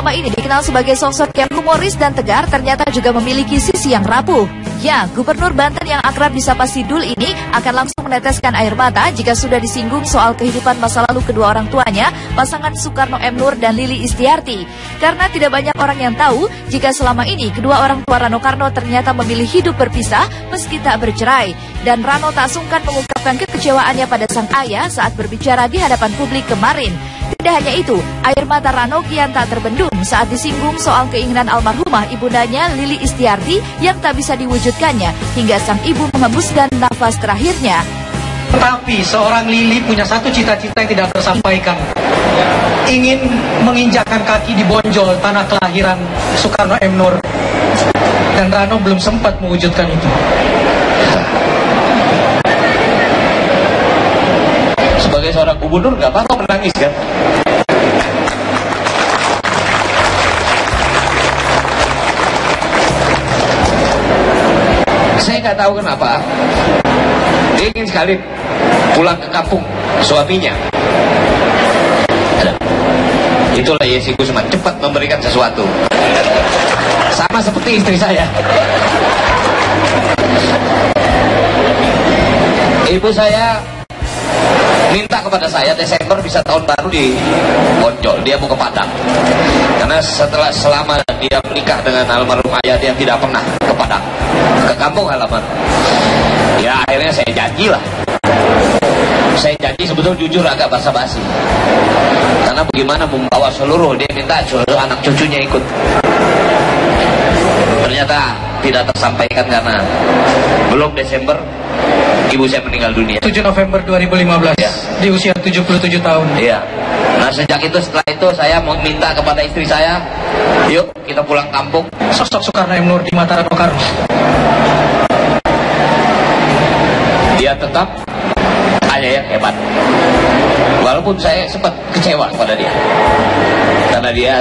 selama ini dikenal sebagai sosok yang humoris dan tegar ternyata juga memiliki sisi yang rapuh. Ya, Gubernur Banten yang akrab disapa Sidul ini akan langsung meneteskan air mata jika sudah disinggung soal kehidupan masa lalu kedua orang tuanya, pasangan Soekarno M. Nur dan Lili Istiarti. Karena tidak banyak orang yang tahu jika selama ini kedua orang tua Rano Karno ternyata memilih hidup berpisah meski tak bercerai. Dan Rano tak sungkan mengungkapkan kekecewaannya pada sang ayah saat berbicara di hadapan publik kemarin. Tidak hanya itu, air mata Rano kian tak terbendung saat disinggung soal keinginan almarhumah ibundanya Lili Istiarti yang tak bisa diwujudkannya hingga sang ibu mengembuskan nafas terakhirnya. Tetapi seorang Lili punya satu cita-cita yang tidak tersampaikan. Ingin menginjakkan kaki di Bonjol, tanah kelahiran Soekarno M. Nur. Dan Rano belum sempat mewujudkan itu. Sebagai seorang gubernur nggak apa-apa menangis kan? Saya nggak tahu kenapa dia ingin sekali pulang ke kampung suaminya. Itulah Yesi Gusman cepat memberikan sesuatu. Sama seperti istri saya. Ibu saya minta kepada saya Desember bisa tahun baru di Bonjol dia mau ke Padang. Karena setelah selama dia menikah dengan almarhum ayah dia tidak pernah ke Padang. Ke kampung halaman. Ya akhirnya saya janji lah. Saya janji sebetulnya jujur agak basa-basi. Karena bagaimana membawa seluruh dia minta seluruh anak cucunya ikut. Ternyata tidak tersampaikan karena belum Desember ibu saya meninggal dunia 7 November 2015 Ya. di usia 77 tahun. Iya. Nah sejak itu setelah itu saya mau minta kepada istri saya, yuk kita pulang kampung. Sosok Soekarno M. Nur di mata Rano Karno. Dia tetap ayah yang hebat. Walaupun saya sempat kecewa kepada dia, karena dia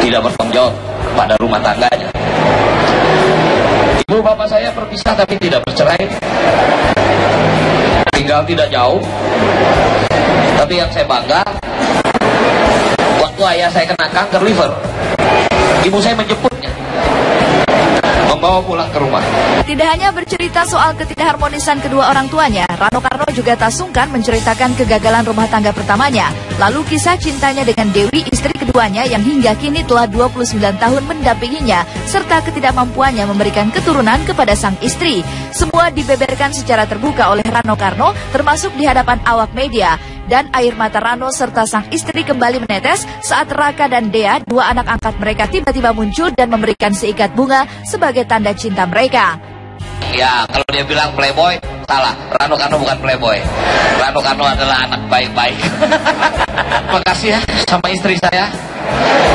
tidak bertanggung jawab pada rumah tangganya. Ibu bapak saya berpisah tapi tidak bercerai. Tinggal tidak jauh. Tapi yang saya bangga, waktu ayah saya kena kanker liver, ibu saya menjemputnya, membawa pulang ke rumah. Tidak hanya bercerita soal ketidakharmonisan kedua orang tuanya, Rano Karno juga tak sungkan menceritakan kegagalan rumah tangga pertamanya. Lalu kisah cintanya dengan Dewi, istri keduanya yang hingga kini telah 29 tahun mendampinginya, serta ketidakmampuannya memberikan keturunan kepada sang istri. Semua dibeberkan secara terbuka oleh Rano Karno, termasuk di hadapan awak media. Dan air mata Rano serta sang istri kembali menetes saat Raka dan Dea, dua anak angkat mereka tiba-tiba muncul dan memberikan seikat bunga sebagai tanda cinta mereka. Ya, kalau dia bilang playboy, salah. Rano Karno bukan playboy. Rano Karno adalah anak baik-baik. Terima kasih ya sama istri saya.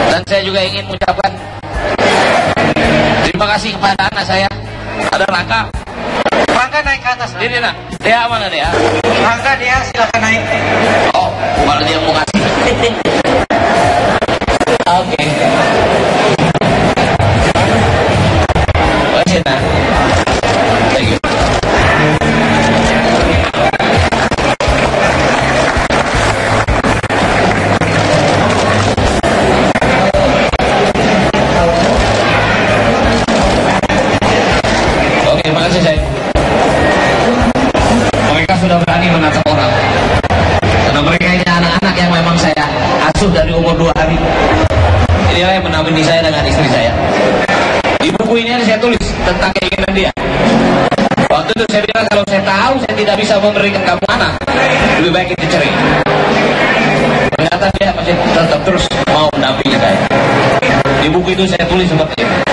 Dan saya juga ingin mengucapkan terima kasih kepada anak saya. Ada Raka. Rangga naik ke atas. Diri nak. Dia mana dia? Rangga dia silakan naik. Oh, malah dia mau kasih. Oke. Oke, berani menatap orang. Karena mereka ini anak-anak yang memang saya asuh dari umur dua hari. Inilah yang menampingi saya dengan istri saya. Di buku ini saya tulis tentang keinginan dia. Waktu itu saya bilang kalau saya tahu saya tidak bisa memberikan kamu anak, lebih baik itu cerai. Ternyata dia masih tetap terus mau mendampingi saya. Di buku itu saya tulis seperti itu.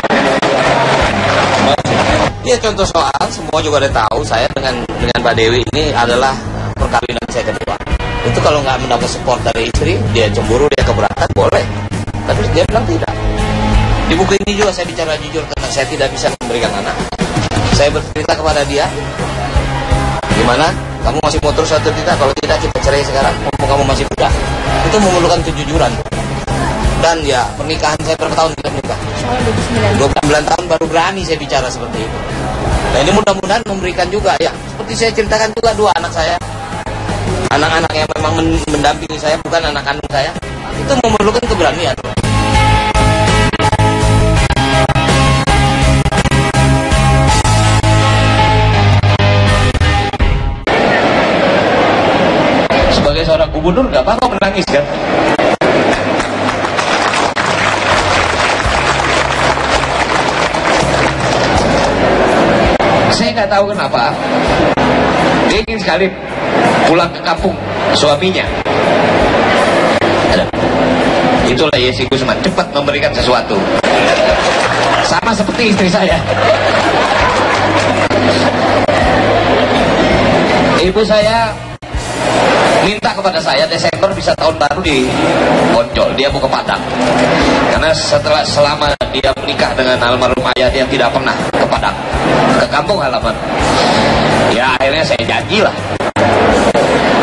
Ya contoh soal semua juga udah tahu saya dengan dengan Mbak Dewi ini adalah perkawinan saya kedua. Itu kalau nggak mendapat support dari istri, dia cemburu, dia keberatan, boleh. Tapi dia bilang tidak. Di buku ini juga saya bicara jujur tentang saya tidak bisa memberikan anak. Saya bercerita kepada dia, gimana? Kamu masih mau terus atau tidak? Kalau tidak kita cerai sekarang, mumpung kamu masih muda. Itu memerlukan kejujuran. Dan ya pernikahan saya berapa tahun tidak menikah? 2009. 29 tahun baru berani saya bicara seperti itu. Nah ini mudah-mudahan memberikan juga ya. Seperti saya ceritakan juga dua anak saya. Anak-anak yang memang mendampingi saya bukan anak kandung saya. Itu memerlukan keberanian. Sebagai seorang gubernur gak apa-apa menangis kan? Nggak tahu kenapa dia ingin sekali pulang ke kampung suaminya. Itulah Yesi Gusman cepat memberikan sesuatu. Sama seperti istri saya. Ibu saya minta kepada saya Desember bisa tahun baru di Bonjol dia mau ke Padang. Karena setelah selama dia menikah dengan almarhum ayah dia tidak pernah ke Padang ke kampung halaman. Ya akhirnya saya janji lah.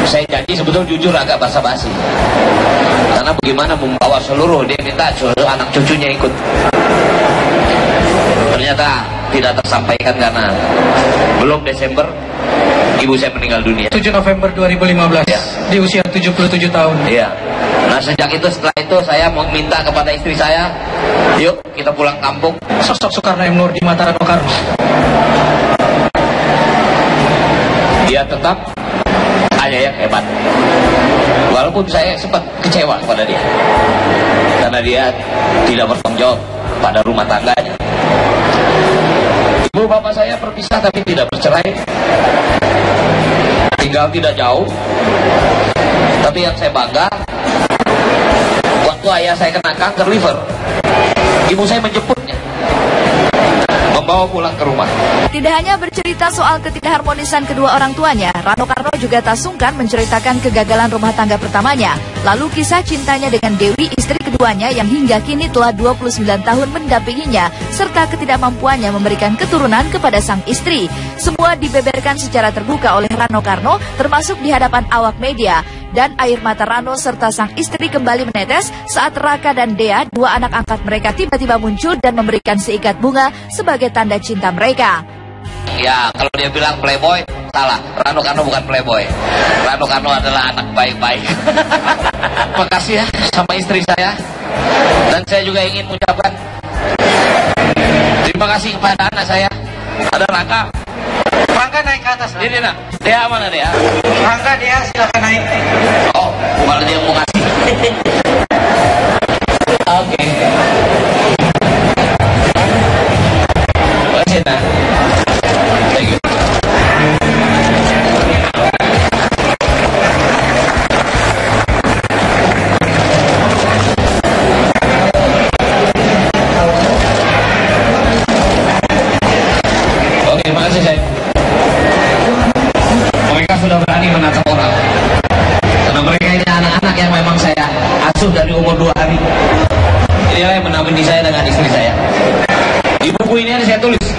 Saya janji sebetulnya jujur agak basa-basi. Karena bagaimana membawa seluruh dia minta seluruh anak cucunya ikut. Ternyata tidak tersampaikan karena belum Desember ibu saya meninggal dunia 7 November 2015 Ya. di usia 77 tahun. Iya. Nah sejak itu setelah itu saya mau minta kepada istri saya, yuk kita pulang kampung. Sosok Soekarno M. Nur di mata Rano Karno. Dia tetap ayah yang hebat. Walaupun saya sempat kecewa kepada dia, karena dia tidak bertanggung jawab pada rumah tangganya. Ibu bapak saya berpisah tapi tidak bercerai. Tinggal tidak jauh. Tapi yang saya bangga, waktu ayah saya kena kanker liver, ibu saya menjemputnya. Membawa pulang ke rumah. Tidak hanya bercerita soal ketidakharmonisan kedua orang tuanya, Rano Karno juga tak sungkan menceritakan kegagalan rumah tangga pertamanya. Lalu kisah cintanya dengan Dewi, istri keduanya yang hingga kini telah 29 tahun mendampinginya, serta ketidakmampuannya memberikan keturunan kepada sang istri. Semua dibeberkan secara terbuka oleh Rano Karno, termasuk di hadapan awak media. Dan air mata Rano serta sang istri kembali menetes saat Raka dan Dea, dua anak angkat mereka tiba-tiba muncul dan memberikan seikat bunga sebagai tanda cinta mereka. Ya, kalau dia bilang playboy, salah. Rano Karno bukan playboy. Rano Karno adalah anak baik-baik. Makasih ya sama istri saya. Dan saya juga ingin mengucapkan terima kasih kepada anak saya. Ada Raka. Rangga naik ke atas. Ini nak. Dia mana dia? Rangga dia silakan naik.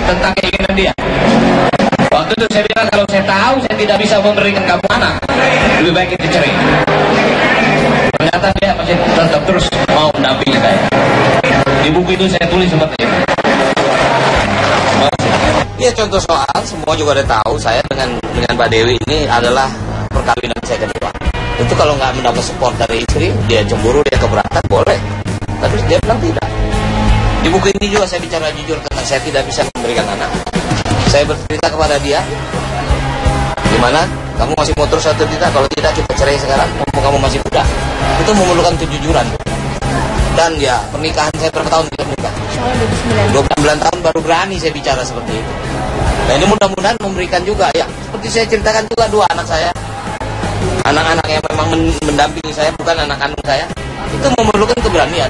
Tentang keinginan dia. Waktu itu saya bilang kalau saya tahu saya tidak bisa memberikan kamu anak, lebih baik kita cerai. Ternyata dia masih tetap terus mau mendampingi saya. Di buku itu saya tulis seperti itu. Ya contoh soal semua juga udah tahu saya dengan dengan Mbak Dewi ini adalah perkawinan saya kedua. Itu kalau nggak mendapat support dari istri, dia cemburu, dia keberatan, boleh. Tapi dia bilang tidak. Di buku ini juga saya bicara jujur tentang saya tidak bisa memberikan anak. Saya bercerita kepada dia, gimana? Kamu masih mau terus atau tidak? Kalau tidak kita cerai sekarang, mumpung kamu masih muda. Itu memerlukan kejujuran. Dan ya pernikahan saya berapa tahun kita menikah? 29 tahun baru berani saya bicara seperti itu. Nah ini mudah-mudahan memberikan juga ya seperti saya ceritakan juga dua anak saya, anak-anak yang memang men- mendampingi saya bukan anak kandung saya, itu memerlukan keberanian.